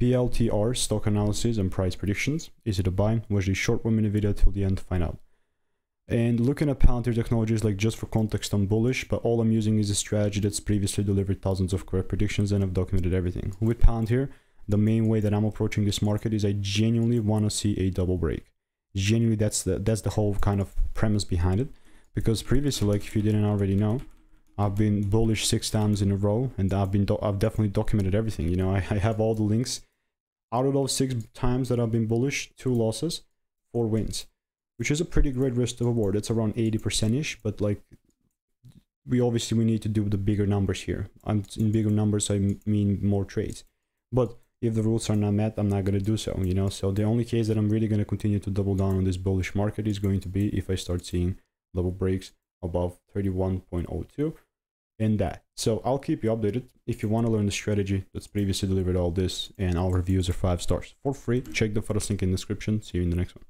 PLTR, stock analysis and price predictions. Easy to buy. Watch the short one minute video till the end to find out. And looking at Palantir Technologies, like just for context, I'm bullish, but all I'm using is a strategy that's previously delivered thousands of correct predictions and I've documented everything. With Palantir, the main way that I'm approaching this market is I genuinely want to see a double break. Genuinely, that's the that's the whole kind of premise behind it. Because previously, like if you didn't already know, I've been bullish six times in a row, and I've been I've definitely documented everything. You know, I, I have all the links. Out of those six times that I've been bullish, two losses, four wins which is a pretty great risk to reward. It's around 80%ish, but like we obviously we need to do the bigger numbers here. I'm in bigger numbers, I mean more trades. But if the rules are not met, I'm not going to do so, you know? So the only case that I'm really going to continue to double down on this bullish market is going to be if I start seeing level breaks above 31.02 and that. So I'll keep you updated. If you want to learn the strategy that's previously delivered all this and our reviews are five stars for free, check the first link in the description. See you in the next one.